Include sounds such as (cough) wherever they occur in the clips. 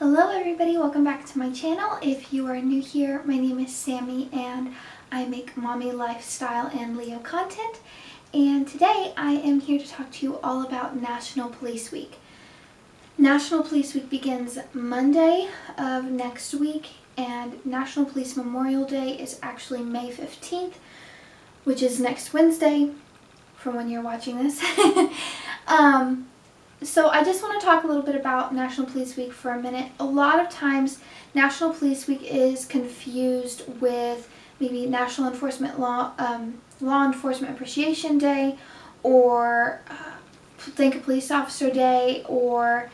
Hello everybody, welcome back to my channel. If you are new here, my name is Sammy and I make mommy lifestyle and LEO content. And today I am here to talk to you all about National Police Week. National Police Week begins Monday of next week and National Police Memorial Day is actually May 15th, which is next Wednesday from when you're watching this. (laughs) um, so I just want to talk a little bit about National Police Week for a minute. A lot of times National Police Week is confused with maybe National Enforcement Law, um, Law Enforcement Appreciation Day or uh, Thank a Police Officer Day or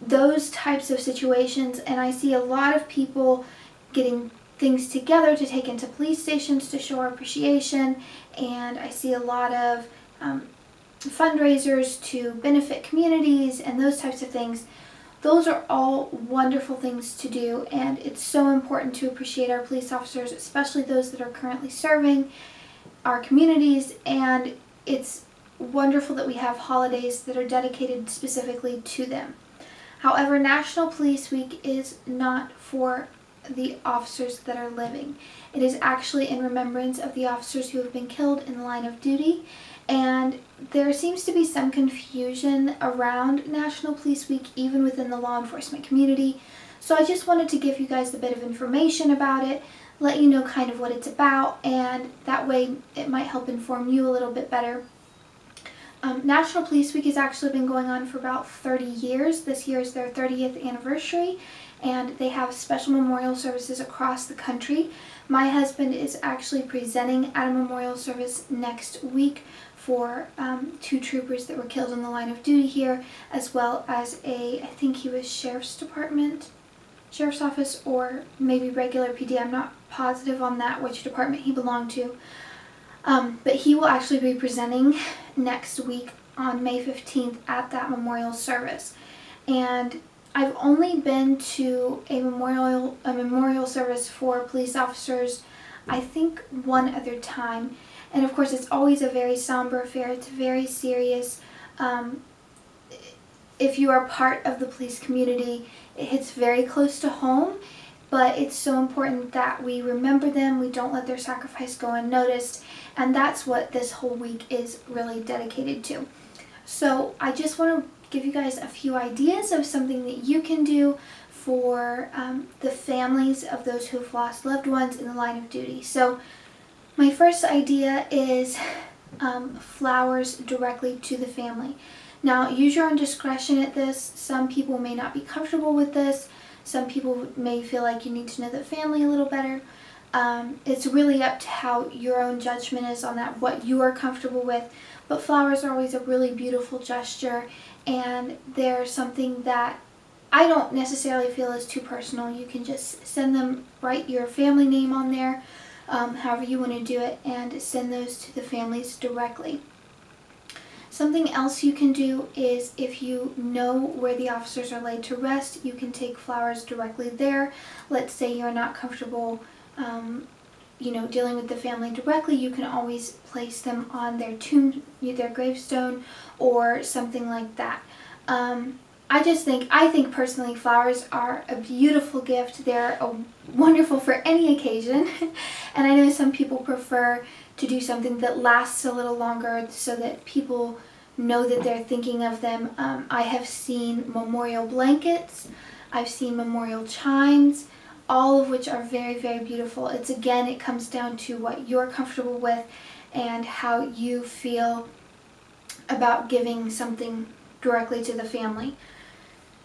those types of situations and I see a lot of people getting things together to take into police stations to show appreciation and I see a lot of um, fundraisers to benefit communities and those types of things. Those are all wonderful things to do and it's so important to appreciate our police officers, especially those that are currently serving our communities and it's wonderful that we have holidays that are dedicated specifically to them. However, National Police Week is not for the officers that are living. It is actually in remembrance of the officers who have been killed in the line of duty and there seems to be some confusion around National Police Week even within the law enforcement community. So I just wanted to give you guys a bit of information about it, let you know kind of what it's about, and that way it might help inform you a little bit better. Um, National Police Week has actually been going on for about 30 years. This year is their 30th anniversary, and they have special memorial services across the country. My husband is actually presenting at a memorial service next week for um, two troopers that were killed in the line of duty here, as well as a, I think he was Sheriff's Department, Sheriff's Office, or maybe regular PD. I'm not positive on that, which department he belonged to. Um, but he will actually be presenting next week on May 15th at that memorial service. And I've only been to a memorial a memorial service for police officers I think one other time and of course, it's always a very somber affair. It's very serious. Um, if you are part of the police community, it hits very close to home, but it's so important that we remember them, we don't let their sacrifice go unnoticed, and that's what this whole week is really dedicated to. So I just want to give you guys a few ideas of something that you can do for um, the families of those who have lost loved ones in the line of duty. So my first idea is um, flowers directly to the family. Now, use your own discretion at this. Some people may not be comfortable with this. Some people may feel like you need to know the family a little better. Um, it's really up to how your own judgment is on that, what you are comfortable with. But flowers are always a really beautiful gesture, and they're something that I don't necessarily feel is too personal. You can just send them, write your family name on there, um, however you want to do it, and send those to the families directly. Something else you can do is if you know where the officers are laid to rest, you can take flowers directly there. Let's say you're not comfortable um, you know, dealing with the family directly, you can always place them on their tomb, their gravestone, or something like that. Um, I just think, I think personally flowers are a beautiful gift. They're a, wonderful for any occasion. (laughs) and I know some people prefer to do something that lasts a little longer so that people know that they're thinking of them. Um, I have seen memorial blankets. I've seen memorial chimes, all of which are very, very beautiful. It's again, it comes down to what you're comfortable with and how you feel about giving something directly to the family.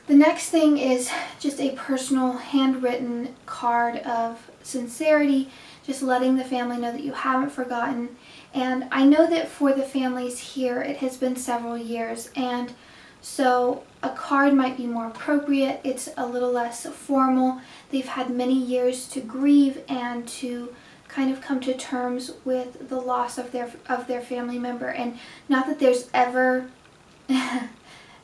The next thing is just a personal handwritten card of sincerity, just letting the family know that you haven't forgotten. And I know that for the families here, it has been several years, and so a card might be more appropriate. It's a little less formal. They've had many years to grieve and to kind of come to terms with the loss of their of their family member and not that there's ever (laughs)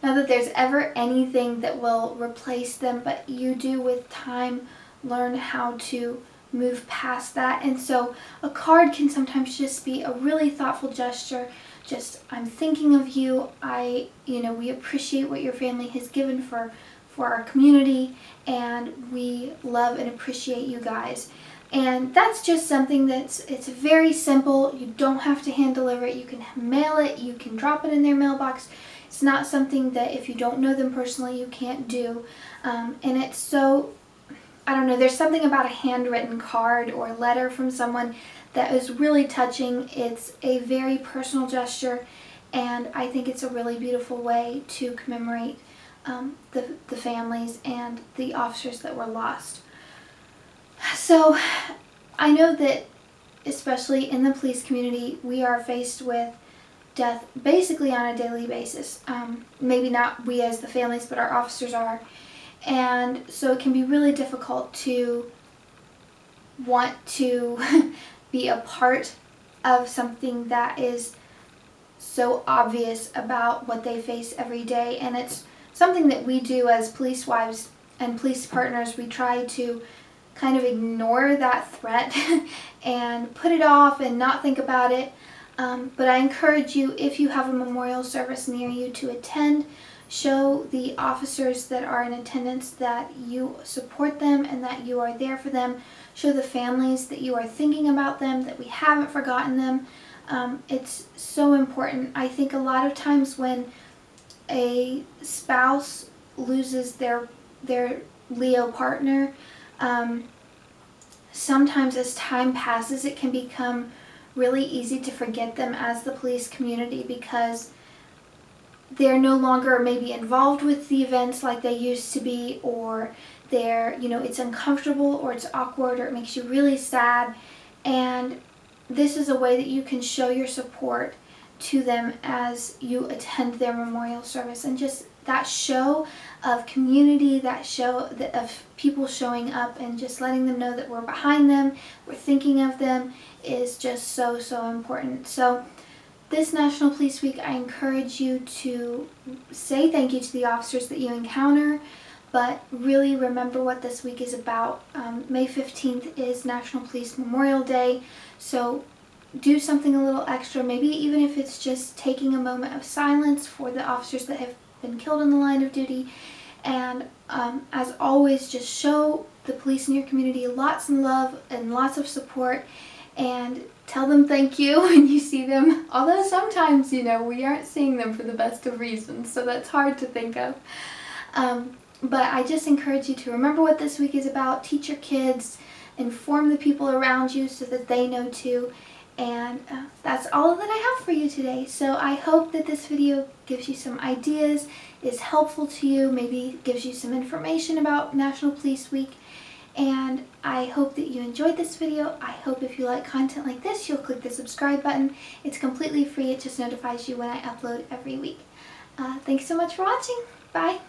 Not that there's ever anything that will replace them, but you do with time learn how to move past that. And so a card can sometimes just be a really thoughtful gesture. Just, I'm thinking of you. I, you know, we appreciate what your family has given for for our community and we love and appreciate you guys. And that's just something that's, it's very simple. You don't have to hand deliver it. You can mail it. You can drop it in their mailbox. It's not something that if you don't know them personally, you can't do. Um, and it's so, I don't know, there's something about a handwritten card or letter from someone that is really touching. It's a very personal gesture and I think it's a really beautiful way to commemorate um, the, the families and the officers that were lost. So I know that especially in the police community, we are faced with death basically on a daily basis. Um, maybe not we as the families, but our officers are. And so it can be really difficult to want to (laughs) be a part of something that is so obvious about what they face every day. And it's something that we do as police wives and police partners. We try to kind of ignore that threat (laughs) and put it off and not think about it. Um, but I encourage you, if you have a memorial service near you, to attend. Show the officers that are in attendance that you support them and that you are there for them. Show the families that you are thinking about them, that we haven't forgotten them. Um, it's so important. I think a lot of times when a spouse loses their their LEO partner, um, sometimes as time passes it can become really easy to forget them as the police community because they're no longer maybe involved with the events like they used to be or they're, you know, it's uncomfortable or it's awkward or it makes you really sad and this is a way that you can show your support to them as you attend their memorial service and just that show of community, that show of people showing up and just letting them know that we're behind them, we're thinking of them is just so, so important. So this National Police Week, I encourage you to say thank you to the officers that you encounter, but really remember what this week is about. Um, May 15th is National Police Memorial Day, so do something a little extra, maybe even if it's just taking a moment of silence for the officers that have been killed in the line of duty. And um, as always, just show the police in your community lots of love and lots of support and tell them thank you (laughs) when you see them. Although sometimes, you know, we aren't seeing them for the best of reasons, so that's hard to think of. Um, but I just encourage you to remember what this week is about, teach your kids, inform the people around you so that they know too, and uh, that's all that I have for you today. So I hope that this video gives you some ideas, is helpful to you, maybe gives you some information about National Police Week. And I hope that you enjoyed this video. I hope if you like content like this, you'll click the subscribe button. It's completely free. It just notifies you when I upload every week. Uh, thanks so much for watching. Bye.